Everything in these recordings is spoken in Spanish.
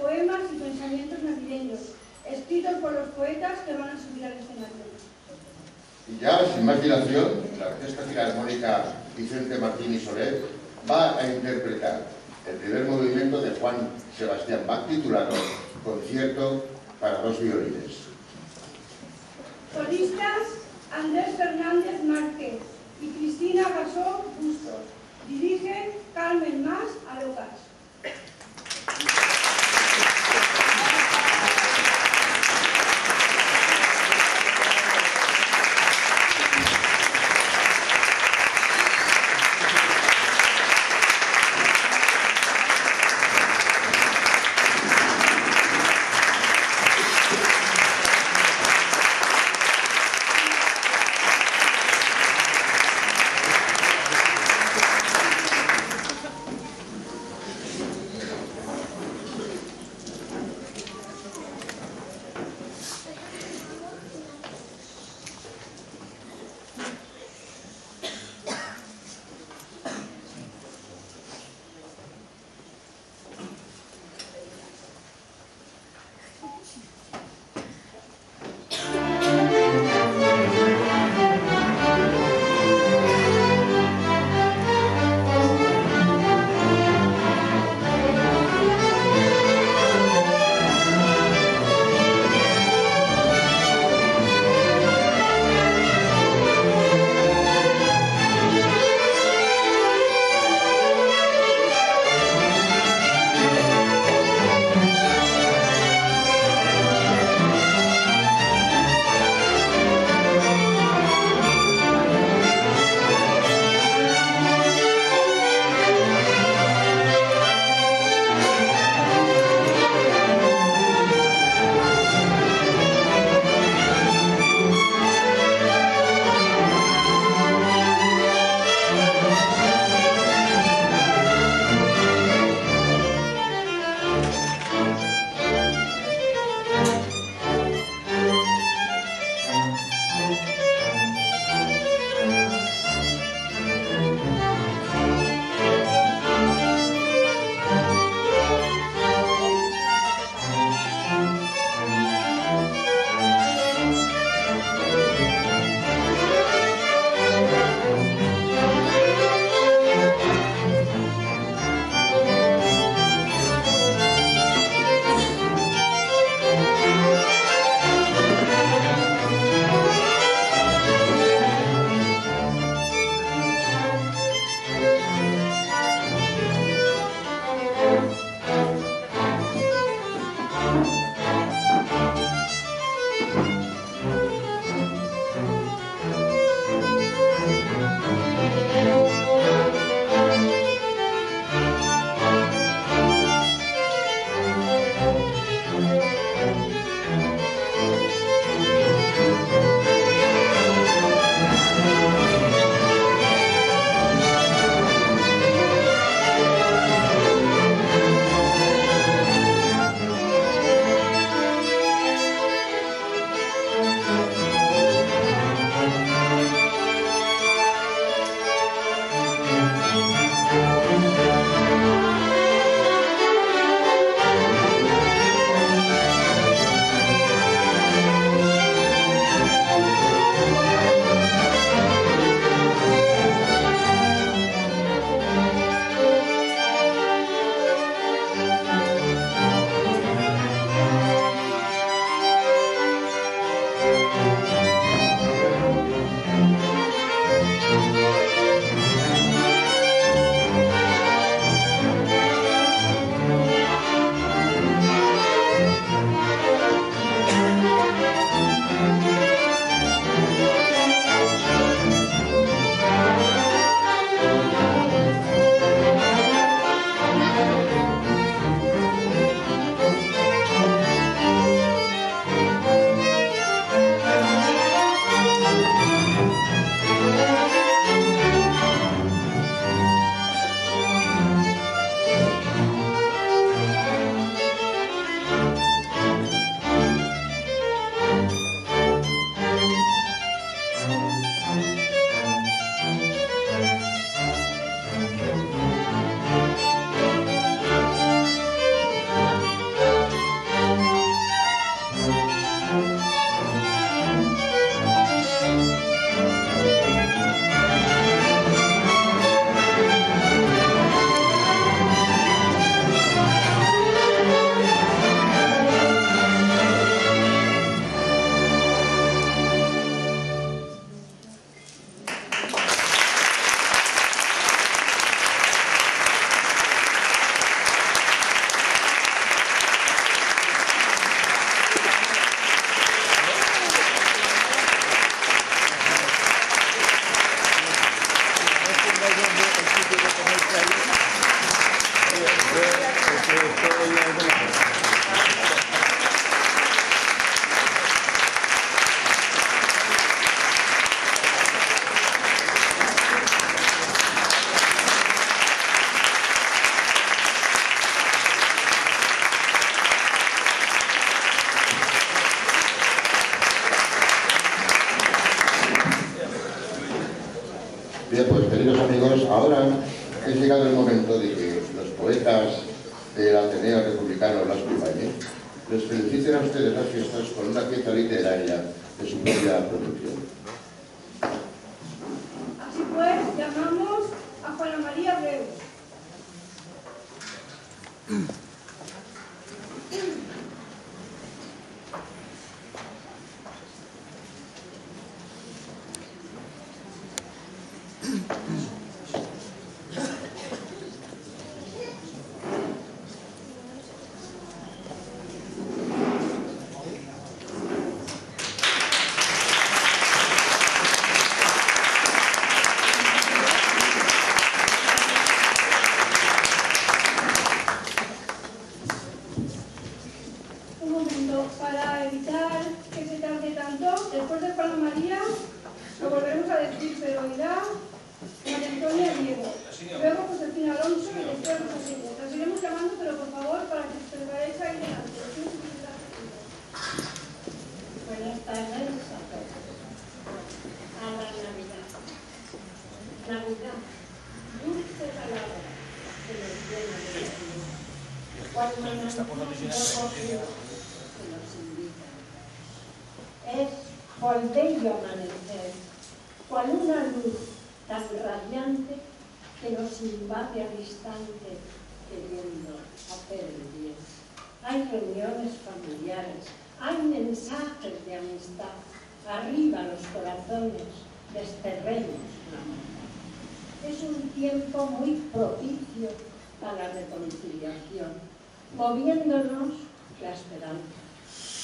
poemas y pensamientos navideños, escritos por los poetas que van a subir al escenario. Y ya, sin más dilación, la Orquesta Filarmónica Vicente Martín y Soler va a interpretar el primer movimiento de Juan Sebastián Bach titulado Concierto para dos violines. Solistas Andrés Fernández Márquez y Cristina Gasó Bustos. Dirige Carmen Más Alocas. Bien, bello amanecer, cual una luz tan radiante que nos invade al instante queriendo hacer el bien. Hay reuniones familiares, hay mensajes de amistad. Arriba los corazones, desterremos la maldad. Es un tiempo muy propicio a la reconciliación, moviéndonos la esperanza,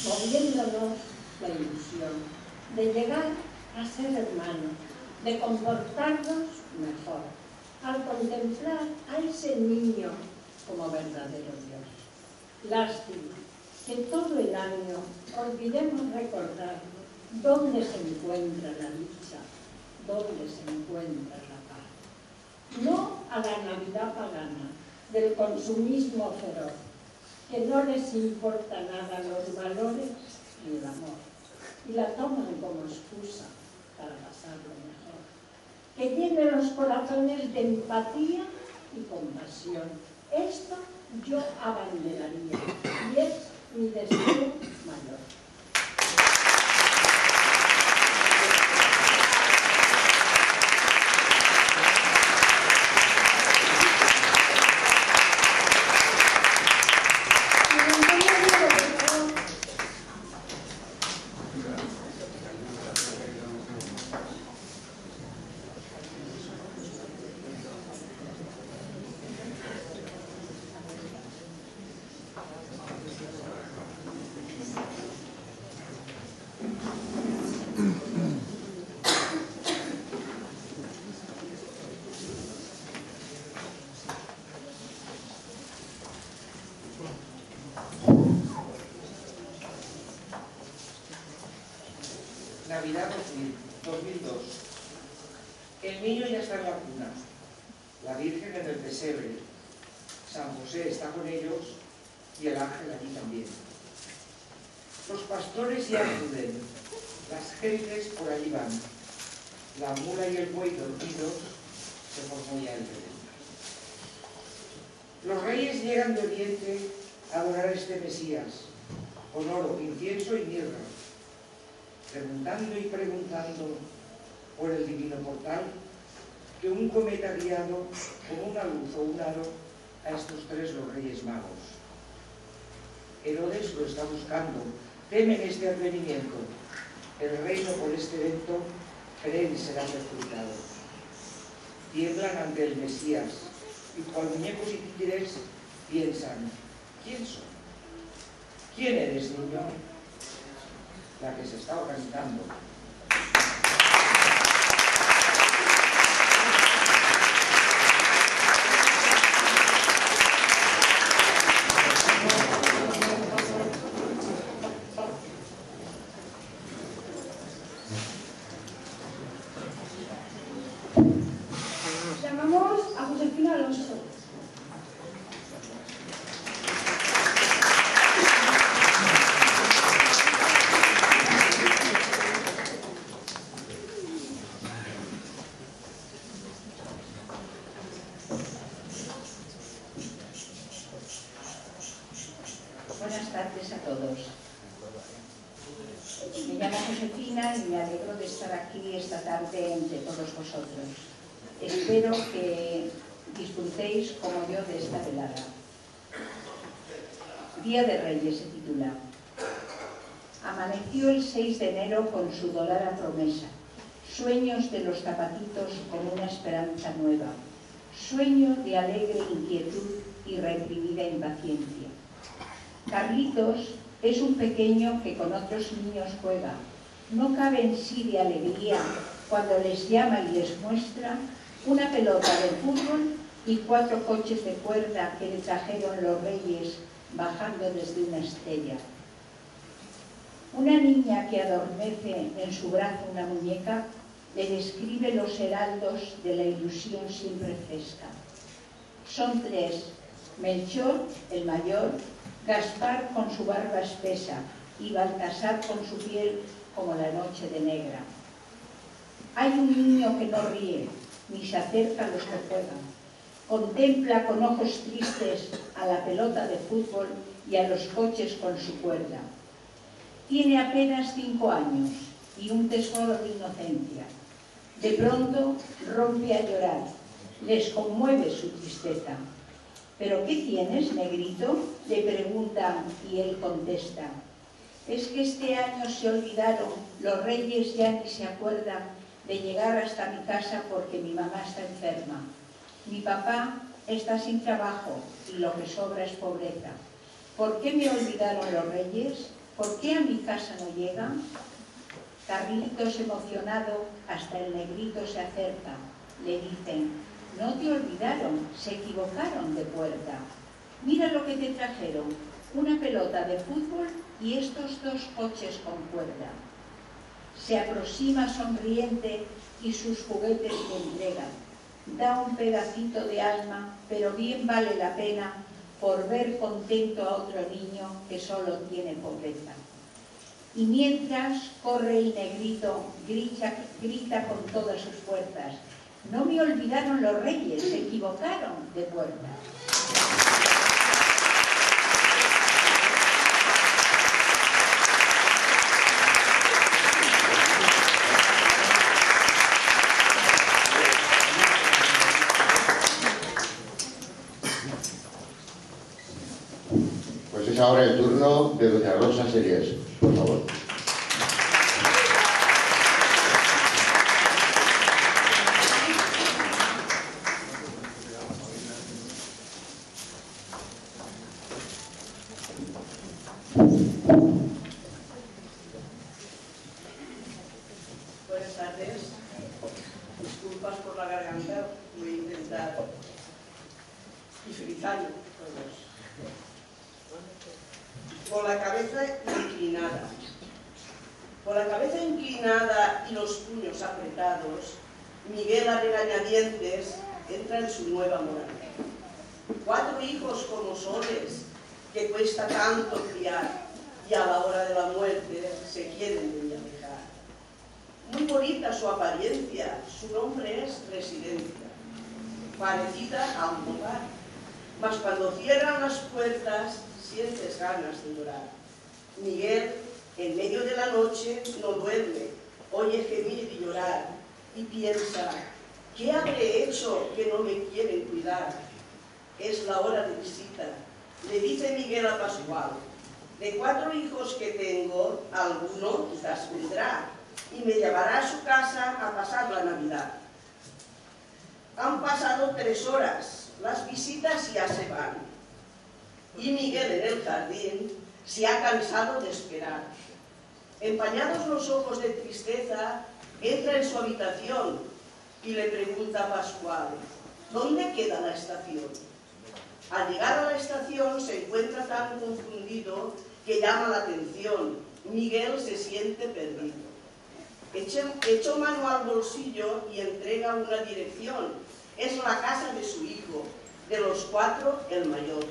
moviéndonos la ilusión de llegar a ser hermanos, de comportarnos mejor, al contemplar a ese niño como verdadero Dios. Lástima que todo el año olvidemos recordar dónde se encuentra la dicha, dónde se encuentra la paz. No a la Navidad pagana del consumismo feroz, que no les importa nada los valores ni el amor, y la toman como excusa para pasarlo mejor. Que tiene los corazones de empatía y compasión. Esto yo abanderaría, y es mi deseo mayor. María Antonia Diego, por favor. Navidad 2000, 2002. El niño ya está en la cuna, la Virgen en el pesebre, San José está con ellos y el ángel allí también. Los pastores ya acuden, las gentes por allí van, la mula y el buey dormidos se formó ya el Belén. Los reyes llegan de Oriente a adorar a este Mesías, con oro, incienso y mirra, preguntando y preguntando por el divino portal que un cometa guiado con una luz o un aro a estos tres los reyes magos. Herodes lo está temen este advenimiento. El reino por este evento creen será perjudicado. Tiemblan ante el Mesías y cual muñecos y títeres piensan, ¿quién soy? ¿Quién eres, niño? La que se está organizando. Llamamos a Josefina Alonso. enhorabuena y me alegro de estar aquí esta tarde entre todos vosotros. Espero que disfrutéis como yo de esta velada. Día de Reyes se titula. Amaneció el 6 de enero con su dorada promesa, sueños de los zapatitos con una esperanza nueva, sueño de alegre inquietud y reprimida impaciencia. Carlitos es un pequeño que con otros niños juega. No cabe en sí de alegría cuando les llama y les muestra una pelota de fútbol y cuatro coches de cuerda que le trajeron los reyes bajando desde una estrella. Una niña que adormece en su brazo una muñeca le describe los heraldos de la ilusión siempre fresca. Son tres, Melchor, el mayor, Gaspar con su barba espesa y Baltasar con su piel como la noche de negra. Hay un niño que no ríe, ni se acerca a los que juegan. Contempla con ojos tristes a la pelota de fútbol y a los coches con su cuerda. Tiene apenas cinco años y un tesoro de inocencia. De pronto rompe a llorar, les conmueve su tristeza. ¿Pero qué tienes, negrito? Le preguntan y él contesta. Es que este año se olvidaron, los reyes ya ni se acuerdan de llegar hasta mi casa porque mi mamá está enferma. Mi papá está sin trabajo y lo que sobra es pobreza. ¿Por qué me olvidaron los reyes? ¿Por qué a mi casa no llegan? Carlitos emocionado, hasta el negrito se acerca. Le dicen, no te olvidaron, se equivocaron de puerta. Mira lo que te trajeron, una pelota de fútbol y estos dos coches con cuerda. Se aproxima sonriente y sus juguetes le entregan. Da un pedacito de alma, pero bien vale la pena por ver contento a otro niño que solo tiene pobreza. Y mientras corre el negrito, grita, grita con todas sus fuerzas, no me olvidaron los reyes, se equivocaron de puerta. Ahora el turno de doña Rosa Series, por favor. Buenas tardes. Disculpas por la garganta, voy a intentar. Y feliz año a todos. Con la cabeza inclinada. Con la cabeza inclinada y los puños apretados, Miguel a regañadientes entra en su nueva morada. Cuatro hijos como soles que cuesta tanto criar y a la hora de la muerte se quieren de alejar. Muy bonita su apariencia, su nombre es Residencia, parecida a un hogar, mas cuando cierran las puertas sientes ganas de llorar. Miguel, en medio de la noche, no duerme, oye gemir y llorar, y piensa, ¿qué habré hecho que no me quieren cuidar? Es la hora de visita, le dice Miguel a Pascual, de cuatro hijos que tengo, alguno quizás vendrá, y me llevará a su casa a pasar la Navidad. Han pasado tres horas, las visitas ya se van. Y Miguel en el jardín se ha cansado de esperar. Empañados los ojos de tristeza, entra en su habitación y le pregunta a Pascual, ¿dónde queda la estación? Al llegar a la estación se encuentra tan confundido que llama la atención. Miguel se siente perdido. Echó mano al bolsillo y entrega una dirección. Es la casa de su hijo, de los cuatro el mayor.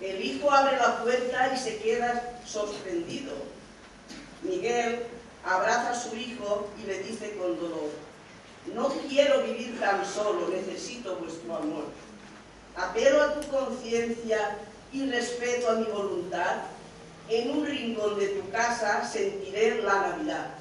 El hijo abre la puerta y se queda sorprendido. Miguel abraza a su hijo y le dice con dolor, no quiero vivir tan solo, necesito vuestro amor. Apelo a tu conciencia y respeto a mi voluntad En un rincón de tu casa sentiré la Navidad.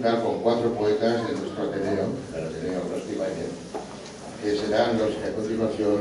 El con cuatro poetas de nuestro Ateneo, del Ateneo Ibáñez, que serán los que a continuación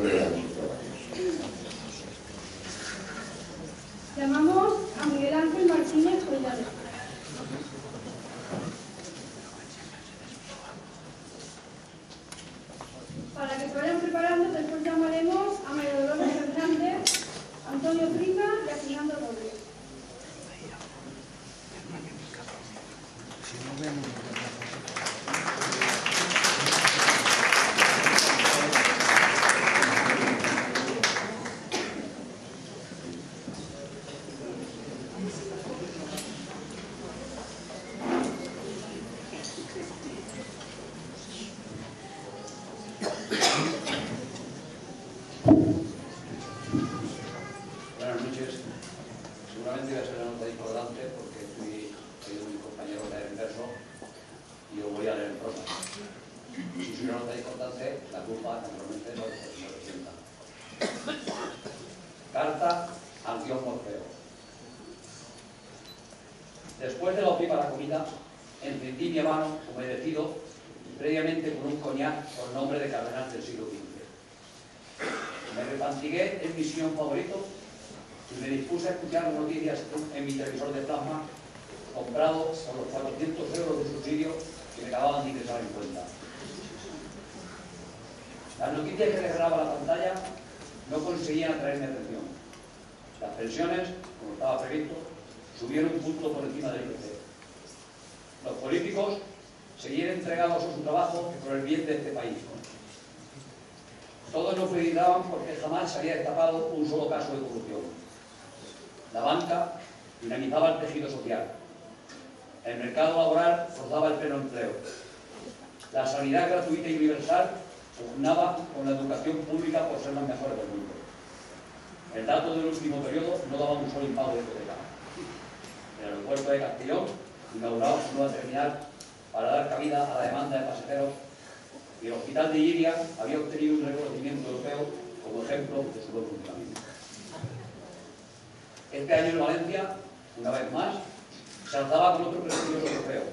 se alzaba con otro prestigio europeo.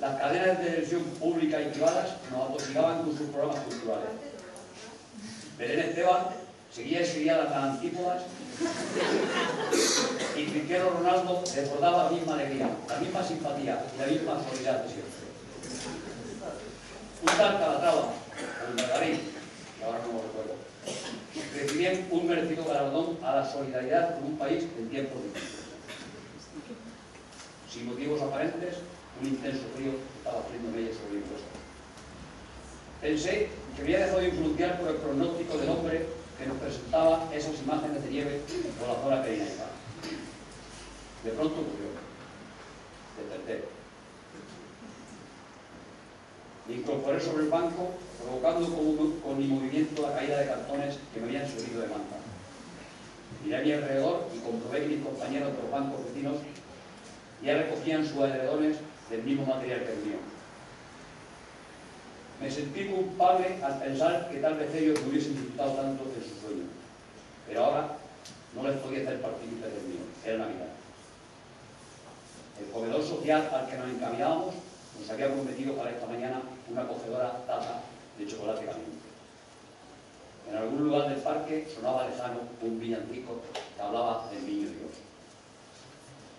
Las cadenas de televisión públicas y privadas nos atosigaban con sus programas culturales. Belén Esteban seguía exiliada en las antípodas y Cristiano Ronaldo desbordaba la misma alegría, la misma simpatía y la misma solidaridad de siempre. Un tal Calatrava, el Margarín, que ahora no lo recuerdo, recibían un merecido galardón a la solidaridad con un país en tiempos difíciles. Sin motivos aparentes, un intenso frío estaba haciendo ella sobre mi puesto. Pensé que había dejado de influenciar por el pronóstico del hombre que nos presentaba esas imágenes de nieve por la zona pirenaica. De pronto ocurrió. Desperté. Me incorporé sobre el banco, provocando con, con mi movimiento la caída de cartones que me habían subido de manta. Miré a mi alrededor y comprobé que mis compañeros de los bancos vecinos ya recogían sus edredones del mismo material que el mío. Me sentí culpable al pensar que tal vez ellos me hubiesen disfrutado tanto de su sueño. Pero ahora no les podía hacer partícipes del mío. Era Navidad. El comedor social al que nos encaminábamos nos había prometido para esta mañana una acogedora taza de chocolate caliente. En algún lugar del parque sonaba lejano un villancico que hablaba del niño Dios.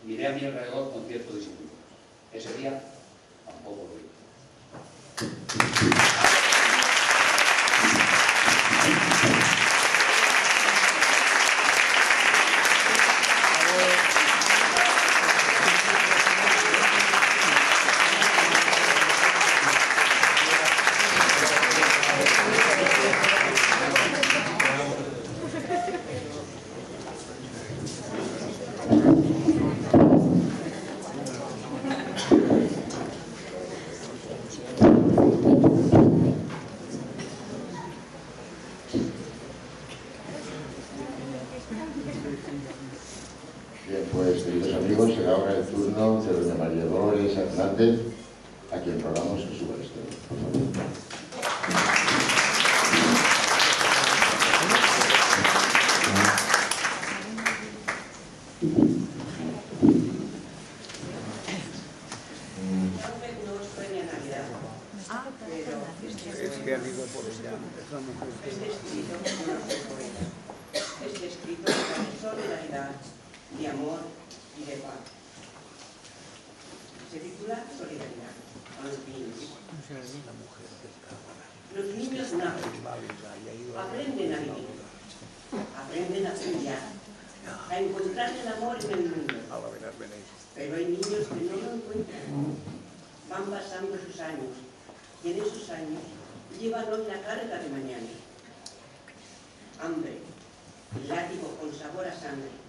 Miré a mi alrededor con cierto disimulo. Ese día tampoco lo vi. Bien, pues queridos amigos, será ahora el turno de doña María Dolores Hernández, a quien rogamos que suba al estreno. Por favor. Este escrito no lo soy poeta. Este escrito habla de de amor y de paz. Se titula Solidaridad a los niños. Los niños nacen, aprenden a vivir, aprenden a soñar, a encontrar el amor en el mundo. Pero hay niños que no lo encuentran. Van pasando sus años y en esos años llevan hoy la carga de mañana. Hambre, látigo con sabor a sangre,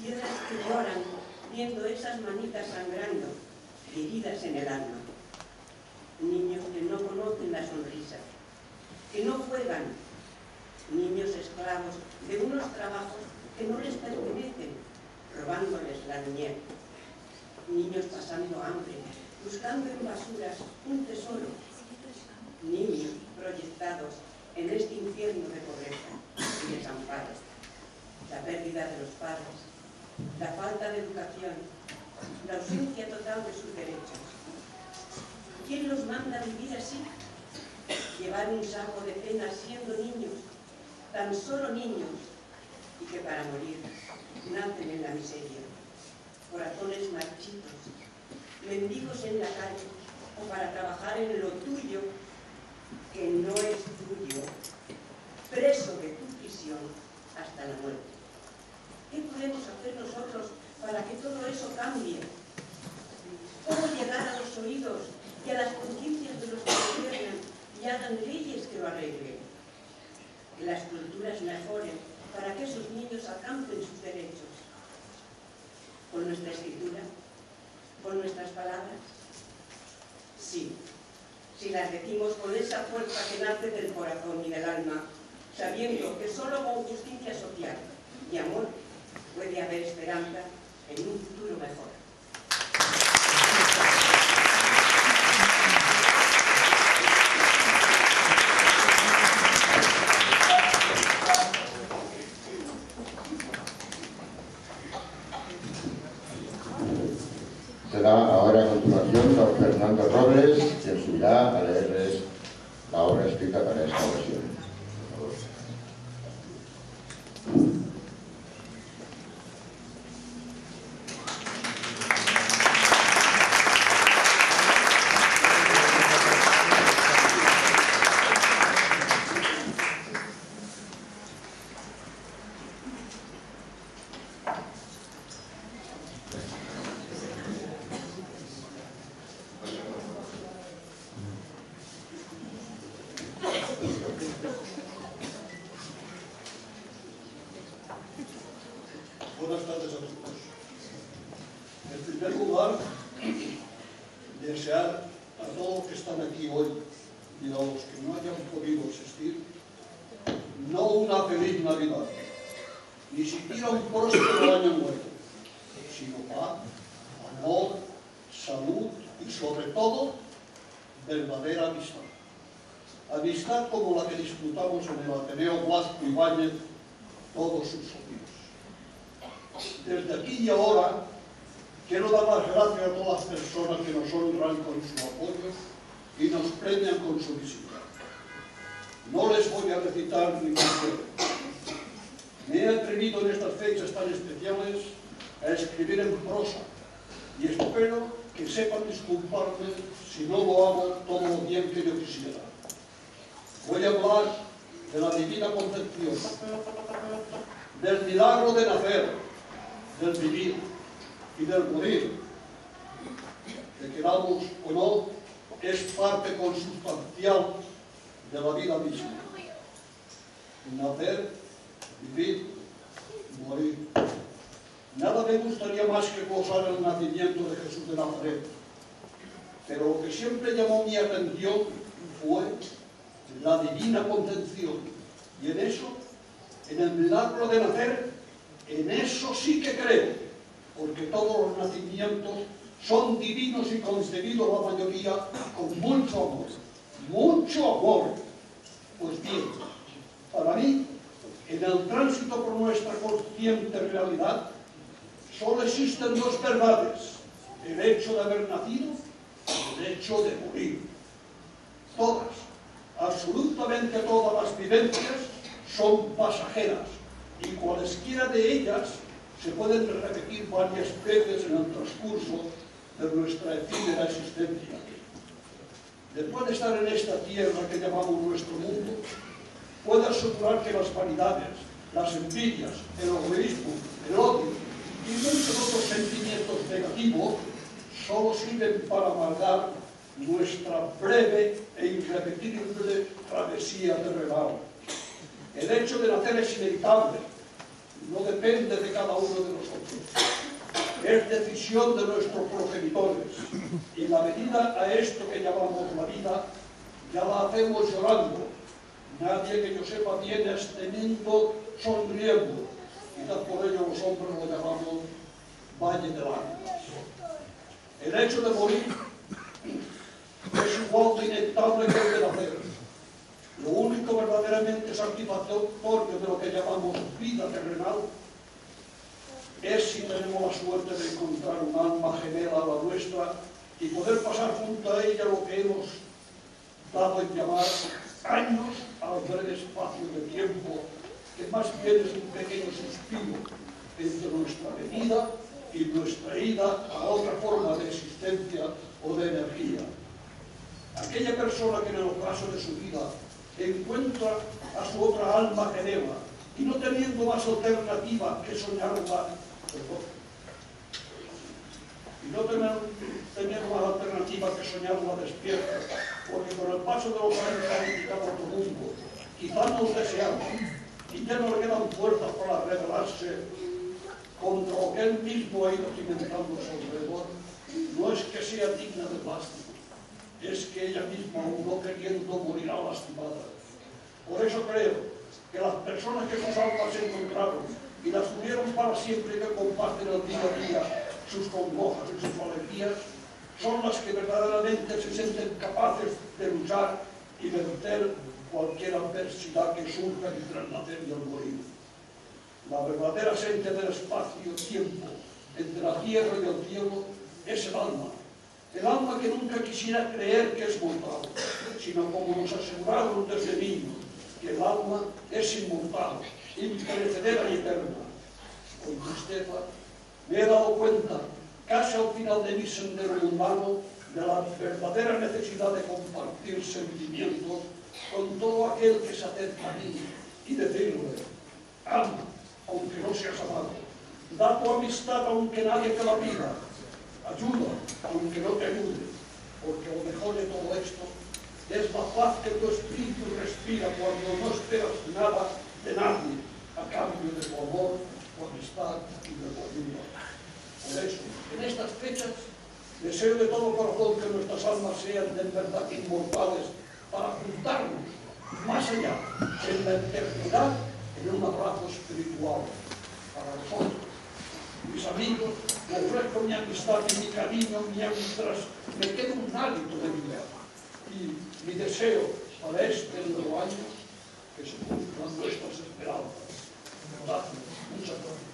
piedras que lloran viendo esas manitas sangrando, heridas en el alma. Niños que no conocen la sonrisa, que no juegan, niños esclavos de unos trabajos que no les pertenecen, robándoles la niñez. Niños pasando hambre, buscando en basuras un tesoro. Niños proyectados en este infierno de pobreza y desamparo. La pérdida de los padres, la falta de educación, la ausencia total de sus derechos. ¿Quién los manda a vivir así? Llevar un saco de pena siendo niños, tan solo niños, y que para morir nacen en la miseria, corazones marchitos, mendigos en la calle, o para trabajar en lo tuyo, que no es tuyo, preso de tu prisión hasta la muerte. ¿Qué podemos hacer nosotros para que todo eso cambie? ¿Cómo llegar a los oídos y a las conciencias de los que gobiernan y hagan leyes que lo arreglen? Las culturas mejoren para que esos niños alcancen sus derechos. Con nuestra escritura, con nuestras palabras. Sí, si las decimos con esa fuerza que nace del corazón y del alma, sabiendo que solo con justicia social y amor puede haber esperanza en un futuro mejor. Nuestra breve e irrepetible travesía terrenal. El hecho de nacer es inevitable, no depende de cada uno de nosotros. Es decisión de nuestros progenitores. Y la venida a esto que llamamos la vida, ya la hacemos llorando. Nadie que yo sepa viene este mundo sonriendo. Quizás por ello los hombres lo llamamos valle de lágrimas. El hecho de morir es igual de inevitable que el de nacer. Lo único verdaderamente satisfactorio de lo que llamamos vida terrenal es si tenemos la suerte de encontrar un alma gemela a la nuestra y poder pasar junto a ella lo que hemos dado en llamar años al breve espacio de tiempo, que más bien es un pequeño suspiro entre nuestra venida y nuestra ida a otra forma de existencia o de energía. Aquella persona que en el ocaso de su vida encuentra a su otra alma gemela y no teniendo más alternativa que soñarla, perdón, y no tener, tener más alternativa que soñarla despierta, porque con el paso de los años ha indicado otro mundo, quizá nos deseamos, y ya no le quedan fuerzas para rebelarse contra lo que él mismo ha ido cimentando su alrededor, no es que sea digna de lástima, es que ella misma, no queriendo, morirá lastimada. Por eso creo que las personas que sus almas encontraron y las tuvieron para siempre que comparten el día a día sus congojas y sus alegrías, son las que verdaderamente se sienten capaces de luchar y vencer cualquier adversidad que surja entre el nacer y el morir. La verdadera esencia del espacio-tiempo entre la tierra y el cielo es el alma, El alma que nunca quisiera creer que es mortal, sino como nos aseguraron desde niños, que el alma es inmortal, imperecedera y eterna. Con tristeza me he dado cuenta, casi al final de mi sendero humano, de la verdadera necesidad de compartir sentimientos con todo aquel que se acerca a mí y decirle, ama, aunque no seas amado, da tu amistad aunque nadie te la pida, ayuda, aunque no te ayude, porque lo mejor de todo esto es la paz que tu espíritu respira cuando no esperas nada de nadie a cambio de tu amor, tu amistad y de tu ayuda. Por eso, en estas fechas, deseo de todo corazón que nuestras almas sean de verdad inmortales para juntarnos más allá, en la eternidad, en un abrazo espiritual para nosotros, mis amigos, ofrezco mi amistad y mi cariño mientras me queda un hálito de vida. Y mi deseo para este nuevo año que se cumplan nuestras esperanzas. Gracias. Muchas gracias.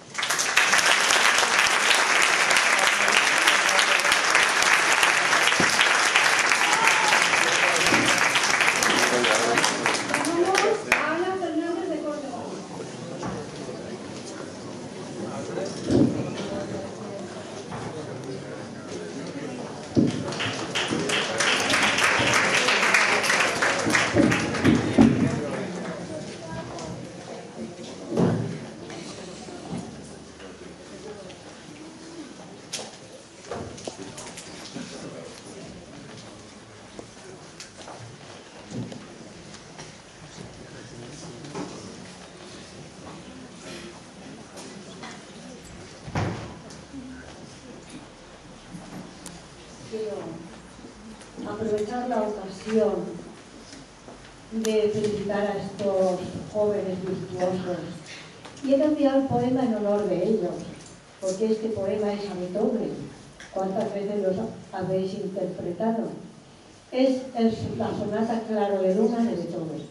La sonata Claro de Luna de Beethoven,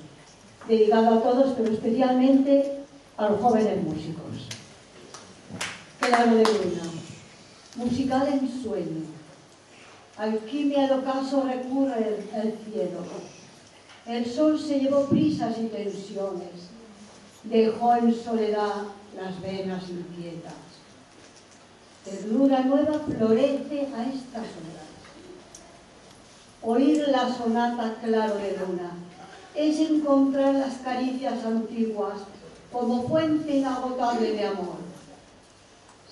dedicado a todos, pero especialmente a los jóvenes músicos. Claro de Luna, musical en sueño Alquimia del ocaso recurre el, el cielo. El sol se llevó prisas y tensiones, dejó en soledad las venas inquietas. Ternura nueva florece a estas horas. Oír la sonata claro de luna es encontrar las caricias antiguas como fuente inagotable de amor.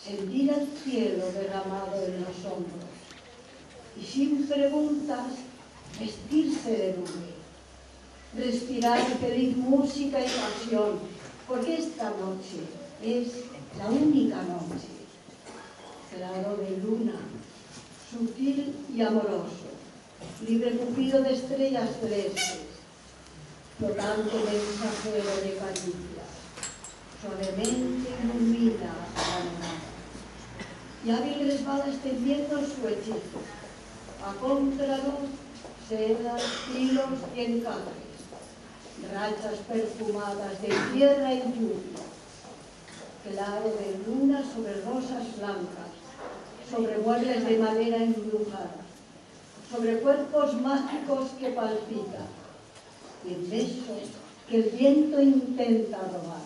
Sentir el cielo derramado en los hombros y sin preguntas vestirse de nube. Respirar feliz música y pasión, porque esta noche es la única noche. Claro de luna, sutil y amoroso, libre cupido de estrellas celestes, flotante mensajero de caricias, suavemente ilumina la. Y hábil resbala extendiendo su hechizo, a contraluz, sedas, hilos y encajes, rachas perfumadas de tierra y lluvia, claro de luna sobre rosas blancas, sobre muebles de madera embrujada, sobre cuerpos mágicos que palpitan, besos que el viento intenta robar.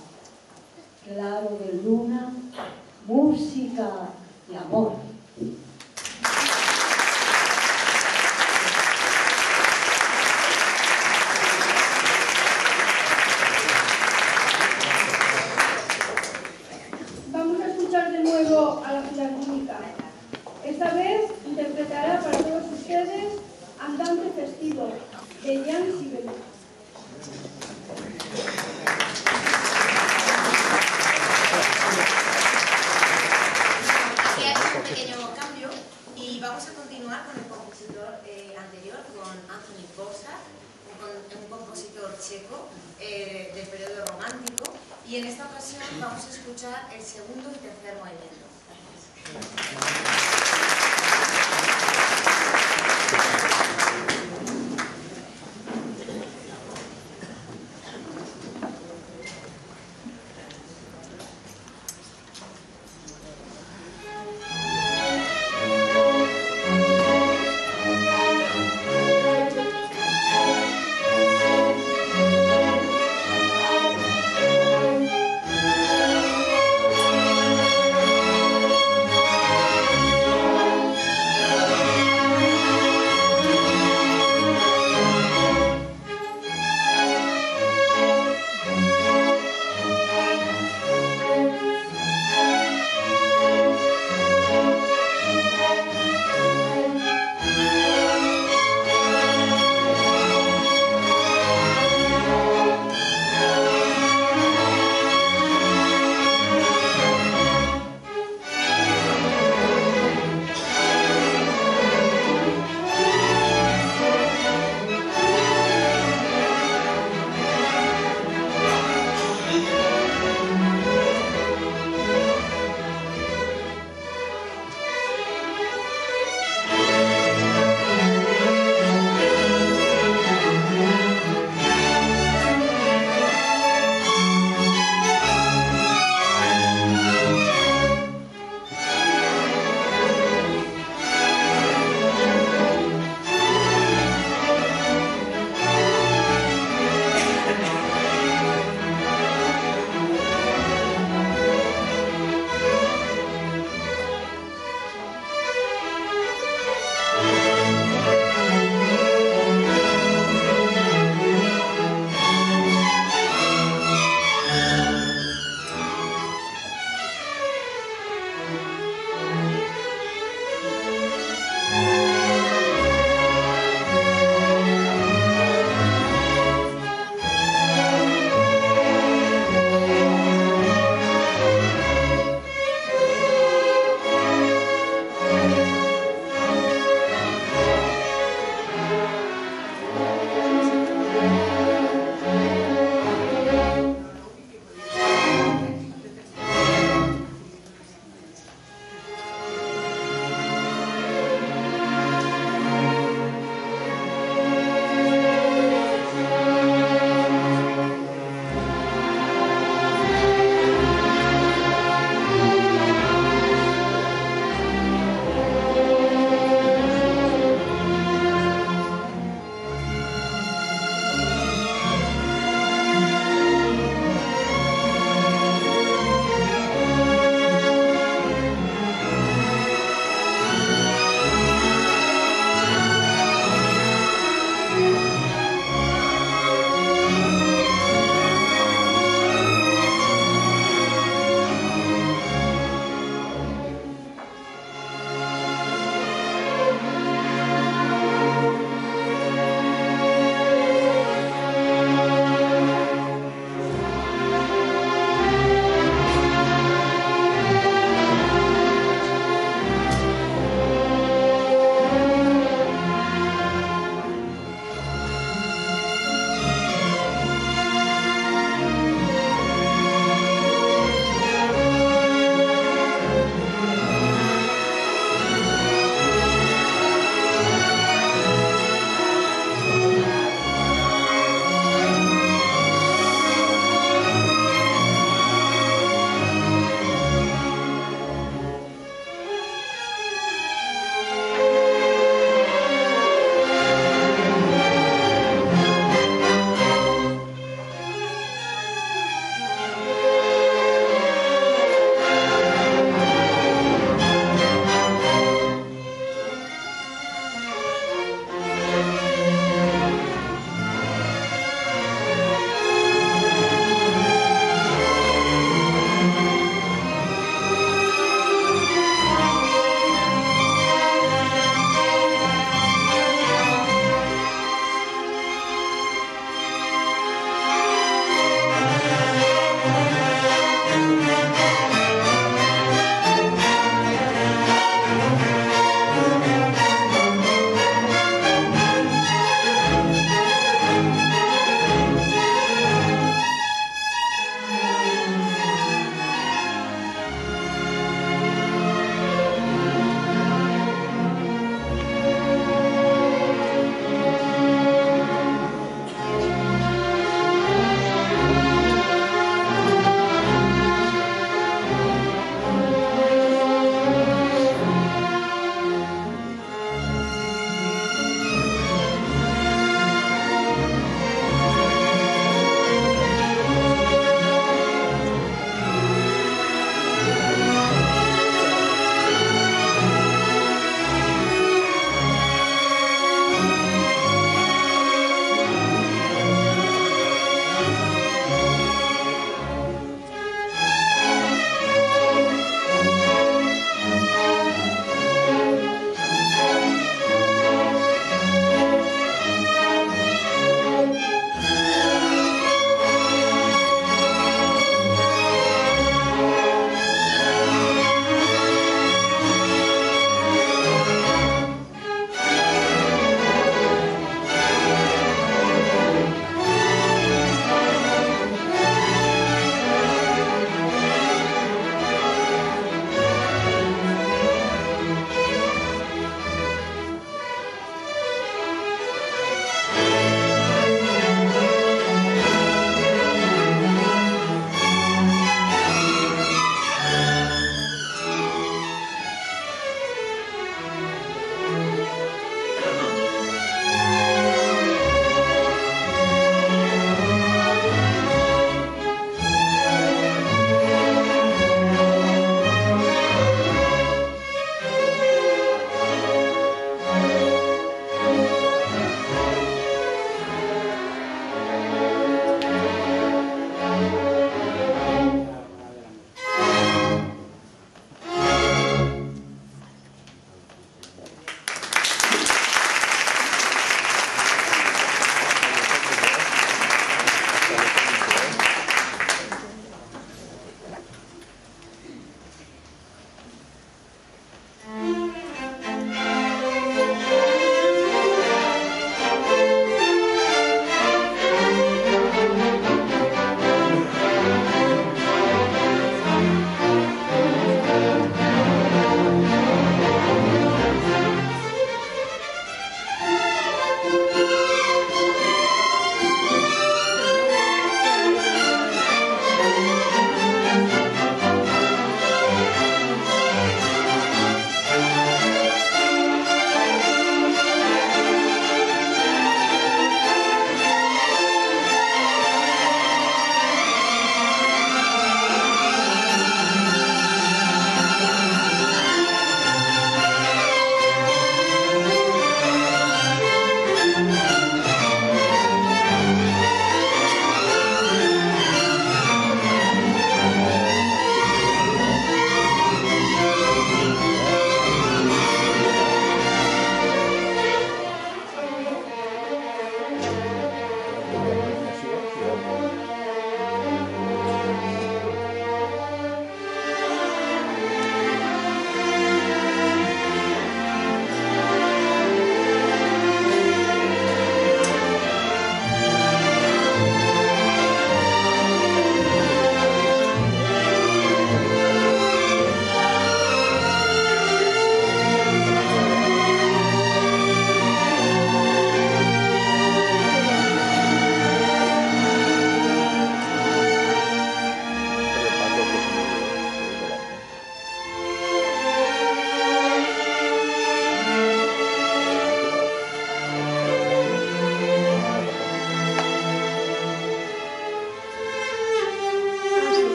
Claro de luna, música y amor.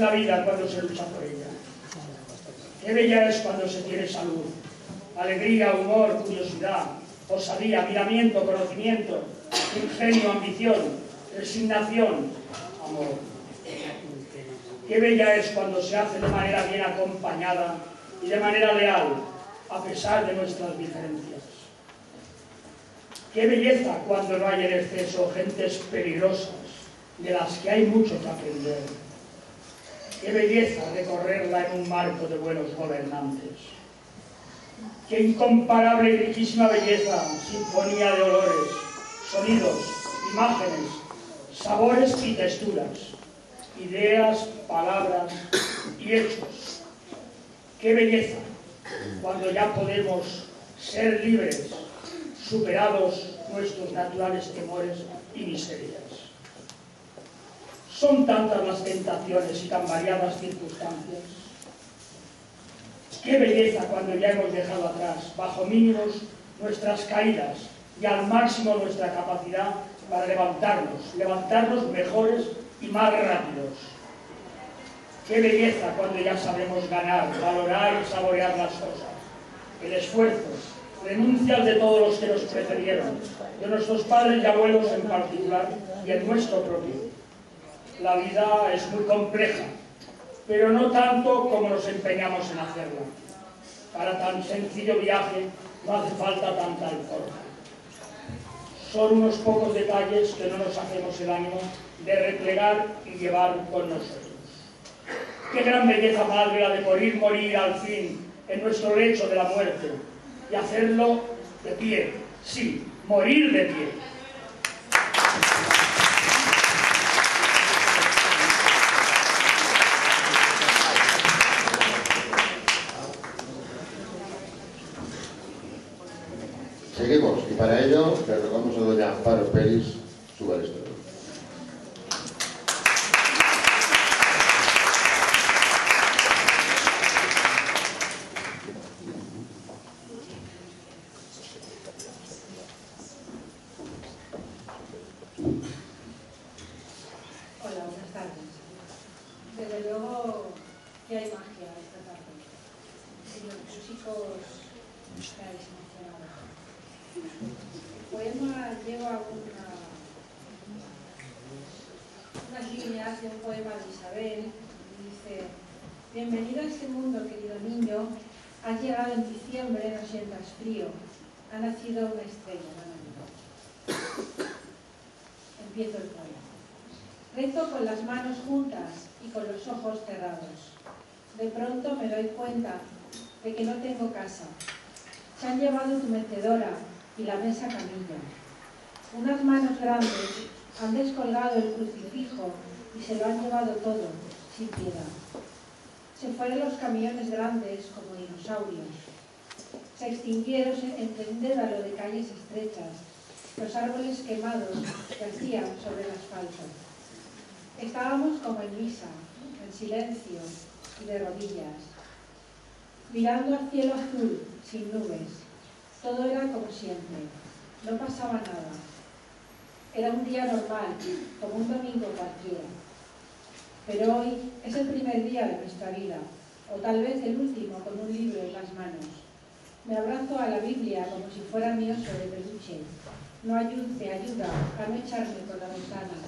La vida cuando se lucha por ella. Qué bella es cuando se tiene salud. Alegría, humor, curiosidad, osadía, miramiento, conocimiento, ingenio, ambición, resignación, amor. Qué bella es cuando se hace de manera bien acompañada y de manera leal, a pesar de nuestras diferencias. Qué belleza cuando no hay en exceso gentes peligrosas, de las que hay mucho que aprender. Qué belleza recorrerla en un marco de buenos gobernantes. Qué incomparable y riquísima belleza, sinfonía de olores, sonidos, imágenes, sabores y texturas, ideas, palabras y hechos. Qué belleza cuando ya podemos ser libres superados nuestros naturales temores y miserias. Son tantas las tentaciones y tan variadas circunstancias. Qué belleza cuando ya hemos dejado atrás, bajo mínimos, nuestras caídas y al máximo nuestra capacidad para levantarnos, levantarnos mejores y más rápidos. Qué belleza cuando ya sabemos ganar, valorar y saborear las cosas. El esfuerzo, renuncias de todos los que nos precedieron, de nuestros padres y abuelos en particular, y el nuestro propio. La vida es muy compleja, pero no tanto como nos empeñamos en hacerla. Para tan sencillo viaje no hace falta tanta alforja. Son unos pocos detalles que no nos hacemos el ánimo de replegar y llevar con nosotros. Qué gran belleza madre la de morir, morir al fin en nuestro lecho de la muerte, y hacerlo de pie, sí, morir de pie. Seguimos, y para ello le a doña Amparo Pérez su balestro. Hola, buenas tardes. Desde luego que hay magia esta tarde. Y los músicos estáis emocionados. El poema lleva una, unas líneas de un poema de Isabel y dice Bienvenido a este mundo, querido niño. Has llegado en diciembre, no sientas frío. Ha nacido una estrella, la Navidad. Empiezo el poema. Rezo con las manos juntas y con los ojos cerrados. De pronto me doy cuenta de que no tengo casa. Se han llevado tu mecedora y la mesa camilla. Unas manos grandes han descolgado el crucifijo y se lo han llevado todo, sin piedad. Se fueron los camiones grandes como dinosaurios. Se extinguieron en tendédalo de calles estrechas, los árboles quemados yacían sobre el asfalto. Estábamos como en misa, en silencio y de rodillas, mirando al cielo azul, sin nubes. Todo era como siempre, no pasaba nada. Era un día normal, como un domingo cualquiera. Pero hoy es el primer día de nuestra vida, o tal vez el último con un libro en las manos. Me abrazo a la Biblia como si fuera mi oso de peluche. No ayuda, me ayuda a no echarme por la ventana.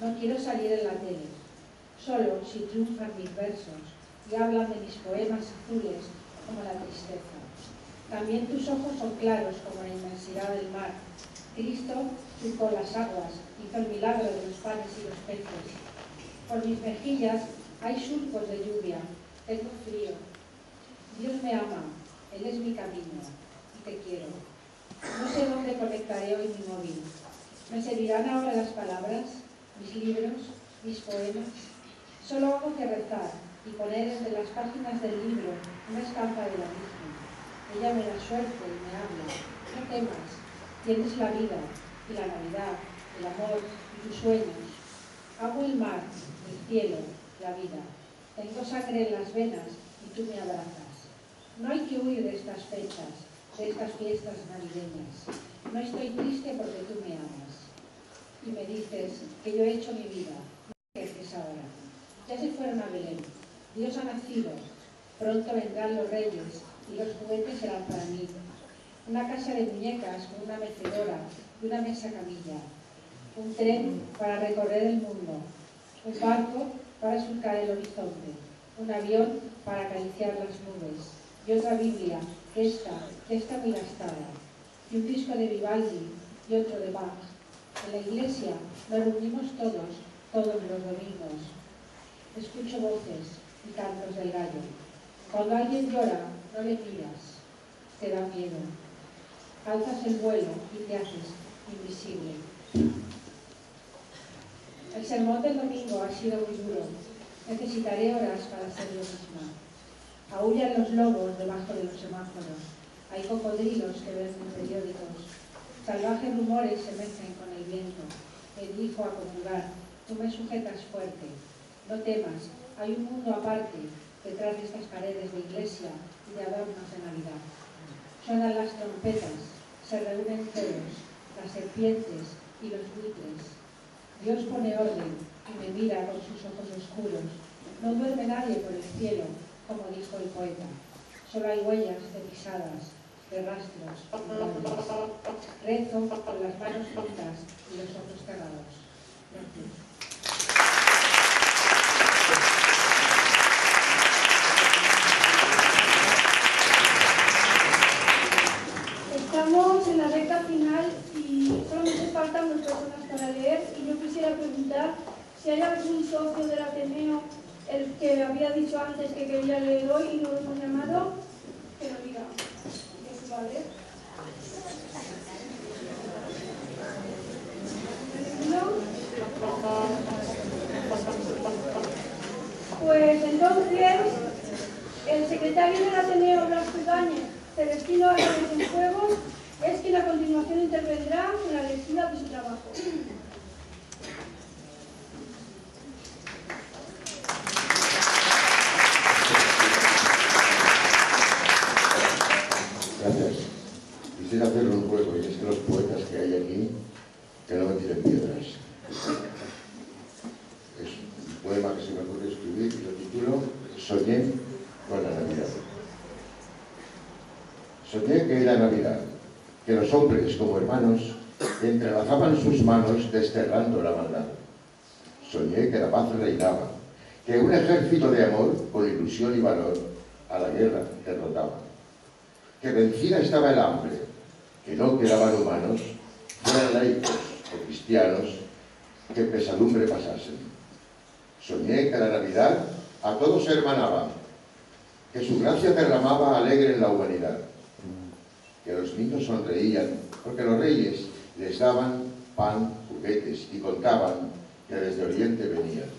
No quiero salir en la tele, solo si triunfan mis versos y hablan de mis poemas azules como la tristeza. También tus ojos son claros como la inmensidad del mar. Cristo surcó las aguas, hizo el milagro de los panes y los peces. Por mis mejillas hay surcos de lluvia, tengo frío. Dios me ama, Él es mi camino y te quiero. No sé dónde conectaré hoy mi móvil. ¿Me servirán ahora las palabras, mis libros, mis poemas? Solo hago que rezar y poner entre las páginas del libro una estampa de la misma. Ella me da suerte y me habla. No temas, tienes la vida y la Navidad, el amor y tus sueños. Hago el mar, el cielo, la vida. Tengo sangre en las venas y tú me abrazas. No hay que huir de estas fechas, de estas fiestas navideñas. No estoy triste porque tú me amas. Y me dices que yo he hecho mi vida. ¿Qué es ahora? Ya se fueron a Belén. Dios ha nacido. Pronto vendrán los reyes y los juguetes serán para mí. Una casa de muñecas con una mecedora y una mesa camilla. Un tren para recorrer el mundo. Un barco para surcar el horizonte. Un avión para acariciar las nubes. Y otra Biblia, esta, esta muy gastada. Y un disco de Vivaldi y otro de Bach. En la iglesia nos reunimos todos, todos los domingos. Escucho voces y cantos del gallo. Cuando alguien llora, no le miras, te da miedo. Alzas el vuelo y te haces invisible. El sermón del domingo ha sido muy duro. Necesitaré horas para ser yo misma. Aullan los lobos debajo de los semáforos. Hay cocodrilos que venden periódicos. Salvajes rumores se mezclan con el viento. dijo a comulgar, tú me sujetas fuerte. No temas, hay un mundo aparte detrás de estas paredes de iglesia y de adornos de Navidad. Suenan las trompetas, se reúnen todos, las serpientes y los buitres. Dios pone orden y me mira con sus ojos oscuros. No duerme nadie por el cielo, como dijo el poeta. Solo hay huellas de pisadas, de rastros y Rezo con las manos juntas y los ojos cerrados. Estamos en la recta final y solamente faltan dos personas para leer preguntar si hay algún socio del Ateneo, el que había dicho antes que quería leer hoy y no lo hemos llamado, que lo diga. ¿No? Pues entonces, el secretario del Ateneo, Blas Tugañez, Celestino Álvarez Juegos es quien a continuación intervendrá en la lectura de su trabajo. Gracias. Quisiera hacer un juego, y es que los poetas que hay aquí, que no me tiren piedras. Es un poema que se me ocurre escribir, y lo titulo Soñé con la Navidad. Soñé que era Navidad, que hombres como hermanos entrelazaban sus manos desterrando la maldad. Soñé que la paz reinaba, que un ejército de amor, con ilusión y valor, a la guerra derrotaba. Que vencida estaba el hambre, que no quedaban humanos, fueran laicos o cristianos, que pesadumbre pasasen. Soñé que la Navidad a todos hermanaba, que su gracia derramaba alegre en la humanidad que los niños sonreían, porque los reyes les daban pan, juguetes y contaban que desde Oriente venían.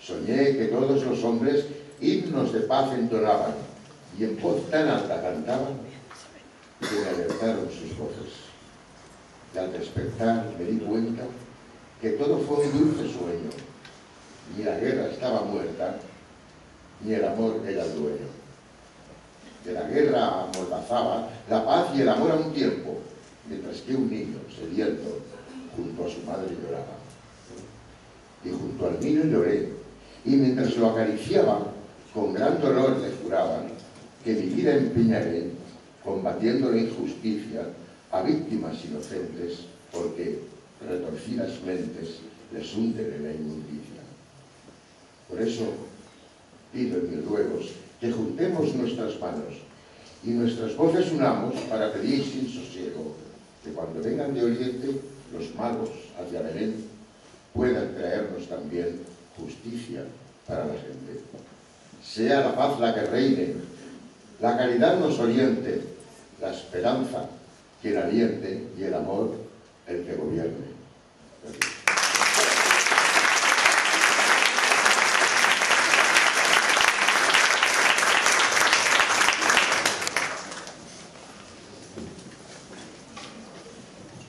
Soñé que todos los hombres himnos de paz entonaban y en voz tan alta cantaban que me alertaron sus voces. Y al despertar me di cuenta que todo fue un dulce sueño. Ni la guerra estaba muerta, ni el amor era el dueño que la guerra amordazaba la paz y el amor a un tiempo, mientras que un niño, sediento, junto a su madre lloraba. Y junto al niño lloré, y mientras lo acariciaba, con gran dolor le juraba que mi vida empeñaré combatiendo la injusticia a víctimas inocentes, porque retorcidas mentes les hunden en la inmundicia. Por eso pido en mis ruegos que juntemos nuestras manos y nuestras voces unamos para pedir sin sosiego que cuando vengan de Oriente los magos hacia Belén puedan traernos también justicia para la gente. Sea la paz la que reine, la caridad nos oriente, la esperanza quien aliente y el amor el que gobierne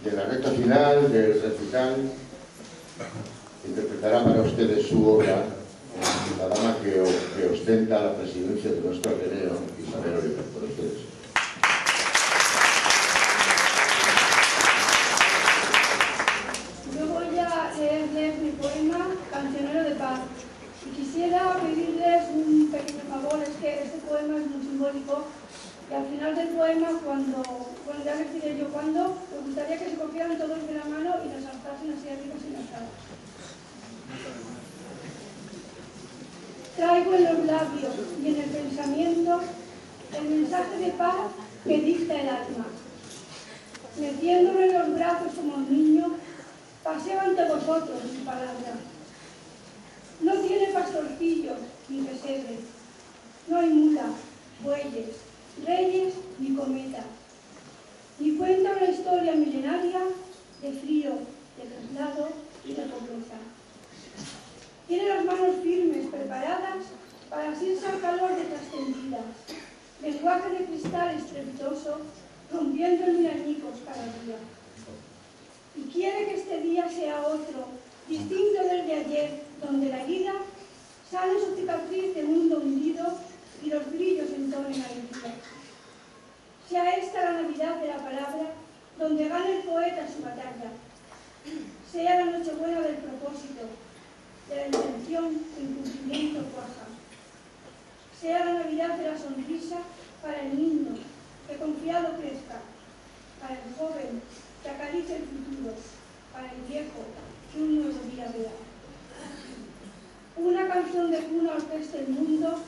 en la recta final del recital interpretará para ustedes su obra la dama que, que ostenta la presidencia de nuestro Ateneo, Isabel Oliver, por ustedes. Yo voy a leerles mi poema Cancionero de Paz. Y quisiera pedirles un pequeño favor, es que este poema es muy simbólico y al final del poema, cuando, bueno, ya les diré yo cuándo, me gustaría que se cogieran todos de la mano y nos alzasen así arriba sin alzar. Traigo en los labios y en el pensamiento el mensaje de paz que dicta el alma. Metiéndome en los brazos como un niño, paseo ante vosotros mi palabra. No tiene pastorcillos ni pesebre, no hay mula, bueyes, reyes ni cometa, ni cuenta una historia milenaria de frío, de traslado y de pobreza. Tiene las manos firmes, preparadas para asirse al calor de trascendidas, lenguaje de cristal estrepitoso, rompiendo en añicos cada día. Y quiere que este día sea otro, distinto del de ayer, donde la herida sale su cicatriz de mundo hundido y los brillos entonen alegría. Sea esta la Navidad de la palabra, donde gane el poeta su batalla. Sea la Nochebuena del propósito, de la intención en cumplimiento cuaja. Sea la Navidad de la sonrisa para el niño, que confiado crezca, para el joven, que acaricie el futuro, para el viejo, que un nuevo día vea. Una canción de cuna orquesta el mundo,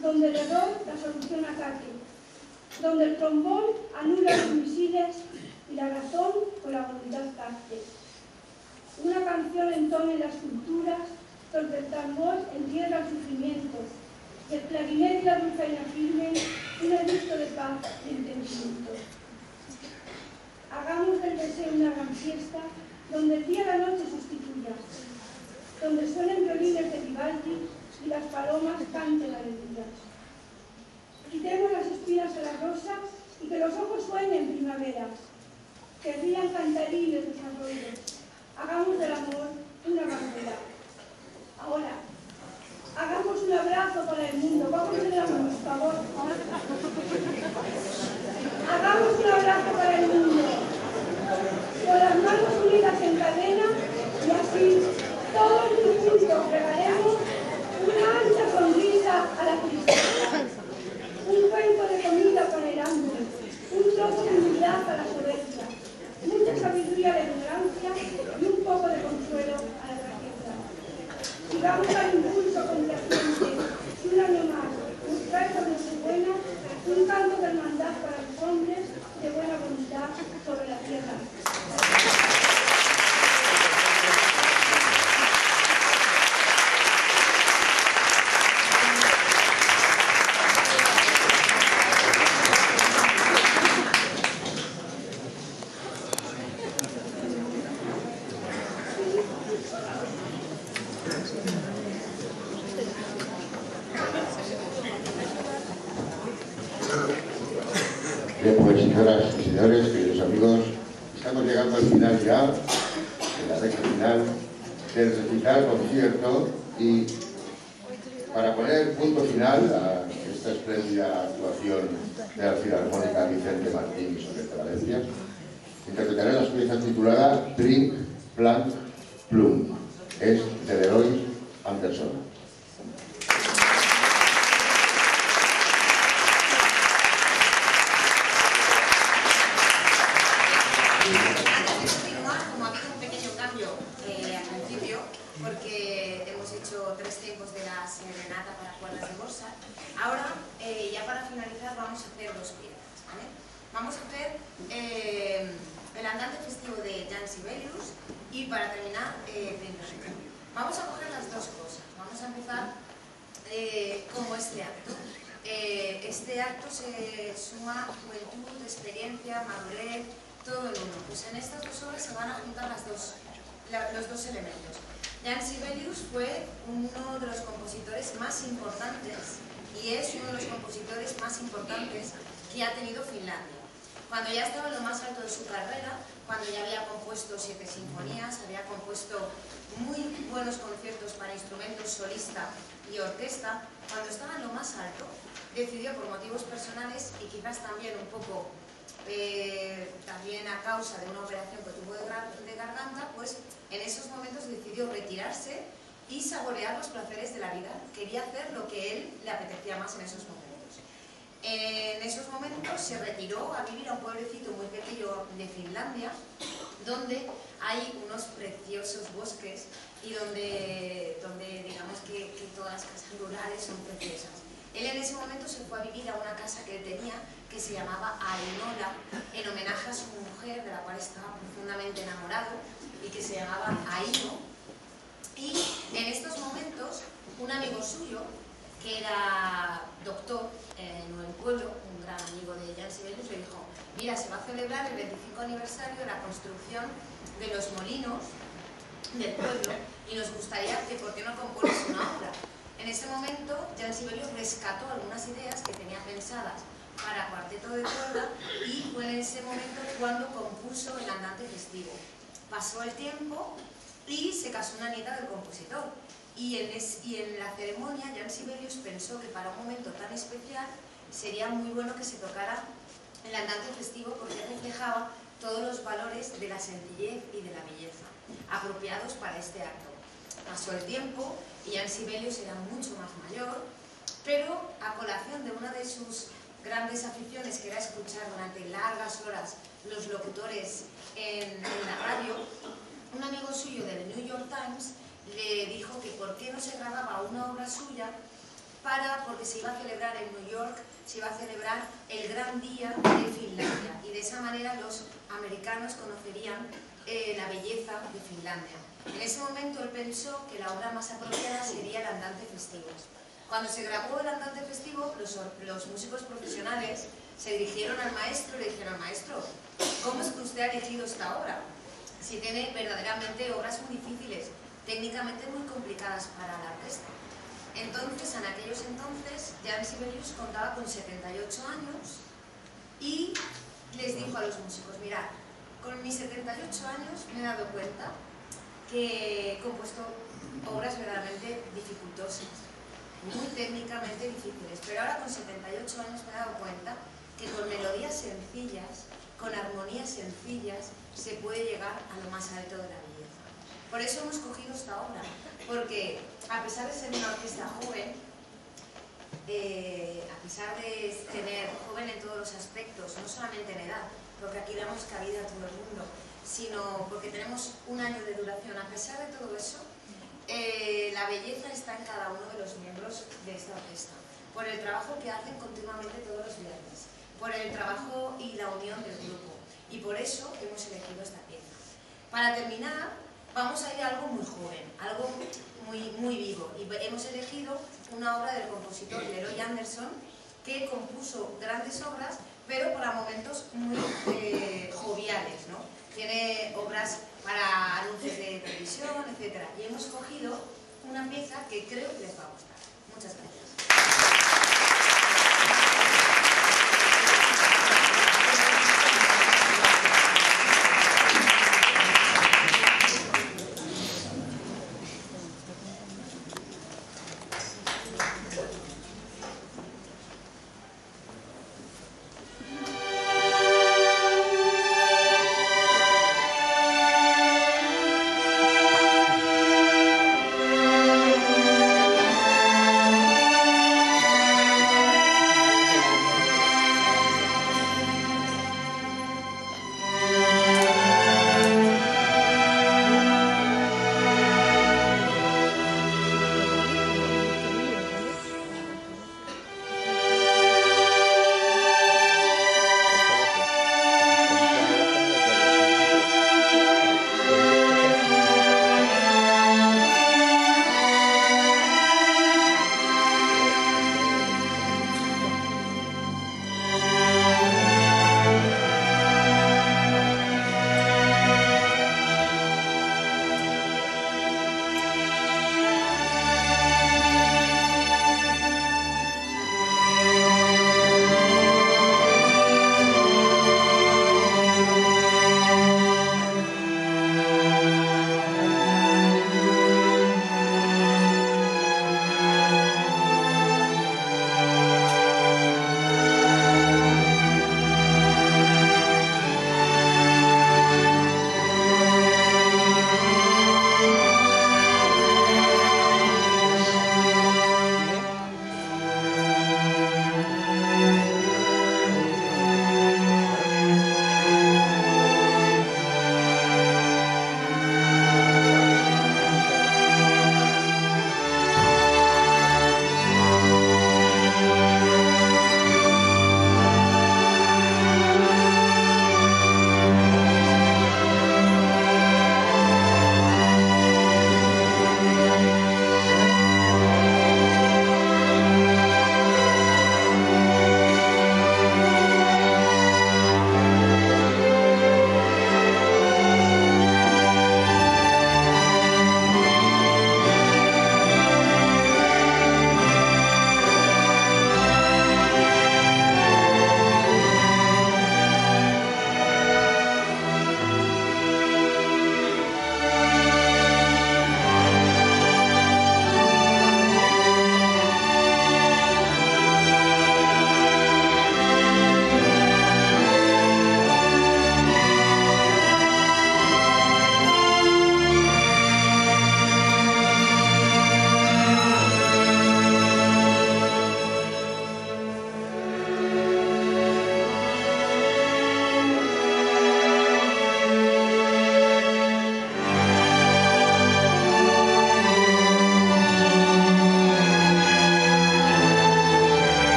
donde el error la solución acabe, donde el trombón anula los misiles y la razón con la voluntad capte. Una canción entone las culturas, donde el tambor entierra el sufrimiento, y el clarinete y la dulzaina firme un edicto de paz y entendimiento. Hagamos del deseo una gran fiesta, donde el día y la noche sustituya, donde suenen violines de Vivaldi y las palomas canten alegrías. Quitemos las espinas a las rosas y que los ojos sueñen primavera, que rían cantarines los arroyos. Hagamos del amor una bandera. Ahora, hagamos un abrazo para el mundo. Vamos a la mano, por favor. Hagamos un abrazo para el mundo. Con las manos unidas en cadena y así todos juntos regalemos una ancha sonrisa a la tristeza, un cuento de comida para el hambre, un trozo de humildad para la soberbia, mucha sabiduría la ignorancia y un poco de consuelo a la grandeza. Sigamos al impulso complaciente un año más, un rezo de su buena, un canto de hermandad para los hombres de buena voluntad sobre la tierra. Bien, pues señoras y señores, queridos amigos, estamos llegando al final ya, en la recta final del recital concierto y para poner punto final a esta espléndida actuación de la Filarmónica Vicente Martín Soledad Valencia, interpretaré la pieza titulada Drink, Plant, Plum. Es de Leroy Anderson. Antes de continuar, como ha habido un pequeño cambio eh, al principio, porque hemos hecho tres tiempos de la serenata para cuerdas de bolsa, ahora, eh, ya para finalizar, vamos a hacer dos piezas. ¿vale? Vamos a hacer eh, el andante festivo de Jan Sibelius y para terminar, eh, Príncipe. Vamos a coger las dos cosas. Vamos a empezar eh, como este acto. Eh, este acto se suma juventud, experiencia, madurez, todo en uno. Pues en estas dos obras se van a juntar las dos, la- los dos elementos. Jan Sibelius fue uno de los compositores más importantes y es uno de los compositores más que ha tenido Finlandia. Cuando ya estaba en lo más alto de su carrera, cuando ya había compuesto siete sinfonías, había compuesto muy buenos conciertos para instrumentos solista y orquesta, cuando estaba en lo más alto, decidió por motivos personales y quizás también un poco eh, también a causa de una operación que tuvo de, gar- de garganta, pues en esos momentos decidió retirarse y saborear los placeres de la vida. Quería hacer lo que él le apetecía más en esos momentos. En esos momentos se retiró a vivir a un pueblecito muy pequeño de Finlandia, donde hay unos preciosos bosques y donde, donde digamos que, que todas las casas rurales son preciosas. Él en ese momento se fue a vivir a una casa que él tenía que se llamaba Ainola, en homenaje a su mujer, de la cual estaba profundamente enamorado, y que se llamaba Aino. Y en estos momentos, un amigo suyo, que era doctor en el pueblo, un gran amigo de Jan Sibelius, le dijo, mira, se va a celebrar el 25 aniversario de la construcción de los molinos del pueblo y nos gustaría que por qué no compones una obra. En ese momento, Jan Sibelius rescató algunas ideas que tenía pensadas para cuarteto de cuerda y fue en ese momento cuando compuso el andante festivo. Pasó el tiempo y se casó una nieta del compositor. Y en, la ceremonia, Jan Sibelius pensó que para un momento tan especial sería muy bueno que se tocara el andante festivo porque reflejaba todos los valores de la sencillez y de la belleza, apropiados para este acto. Pasó el tiempo y Jan Sibelius era mucho más mayor, pero a colación de una de sus grandes aficiones, que era escuchar durante largas horas los locutores en la radio, un amigo suyo del New York Times le dijo que por qué no se grababa una obra suya para, porque se iba a celebrar en New York, se iba a celebrar el gran día de Finlandia y de esa manera los americanos conocerían eh, la belleza de Finlandia. En ese momento él pensó que la obra más apropiada sería el andante festivo. Cuando se grabó el andante festivo, los, los músicos profesionales se dirigieron al maestro y le dijeron, maestro, ¿cómo es que usted ha elegido esta obra? Si tiene verdaderamente obras muy difíciles, técnicamente muy complicadas para la orquesta. Entonces, en aquellos entonces, Jan Sibelius contaba con 78 años y les dijo a los músicos, mirad, con mis 78 años me he dado cuenta que he compuesto obras verdaderamente dificultosas, muy técnicamente difíciles, pero ahora con 78 años me he dado cuenta que con melodías sencillas, con armonías sencillas, se puede llegar a lo más alto de la. Por eso hemos cogido esta obra, porque a pesar de ser una orquesta joven, eh, a pesar de tener joven en todos los aspectos, no solamente en edad, porque aquí damos cabida a todo el mundo, sino porque tenemos un año de duración, a pesar de todo eso, eh, la belleza está en cada uno de los miembros de esta orquesta, por el trabajo que hacen continuamente todos los viernes, por el trabajo y la unión del grupo, y por eso hemos elegido esta pieza. Para terminar, vamos a ir a algo muy joven, algo muy, muy vivo, y hemos elegido una obra del compositor Leroy Anderson, que compuso grandes obras, pero para momentos muy eh, joviales, ¿no? Tiene obras para anuncios de televisión, etc. Y hemos cogido una pieza que creo que les va a gustar. Muchas gracias.